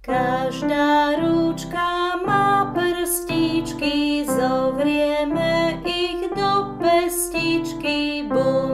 Každá rúčka má prstičky, zovrieme ich do pestičky, buď